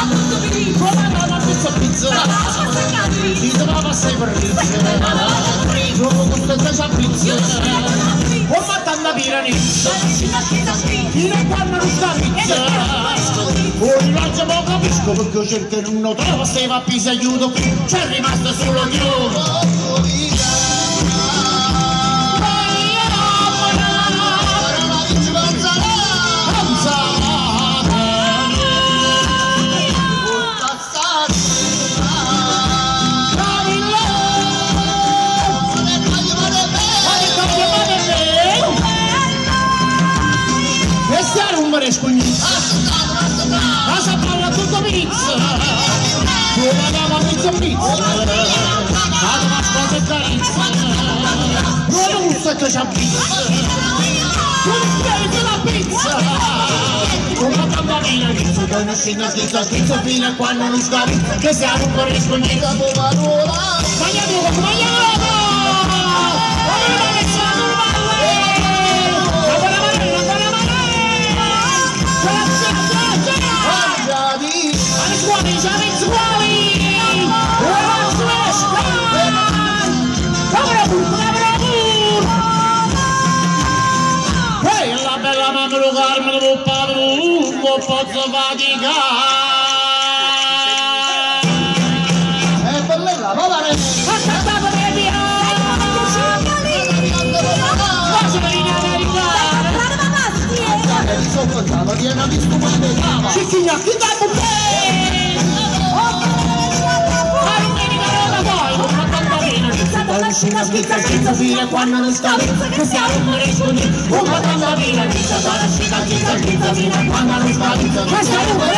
Come andava pizza pizza Ti trovava sempre pizza. Dopo questo che c'ha pizza Come tanta piranizza Fino a quando non sta pizza Ora non lo capisco perché cerca non lo trova Se va a pizza aiuto. C'è rimasto solo io dar un măreșcuiț Așa parla tutto pizza Come andiamo a pizza pizza Ad una spazio e carizza Non un sacco c'è pizza Non spende la pizza Una bambalina pizza Con un segno scritto scritto fino a quando non scavi Che siamo un măreșcuiț Tagliamo μαμρού γαρμρού παρού που πότσο βαδικά Σε σιγά σιγά μου πέει schizza schizza fino a quando non scavi Che siamo un riscontri Una donna vina Schizza donna schizza schizza schizza fino a quando non scavi Che riscontri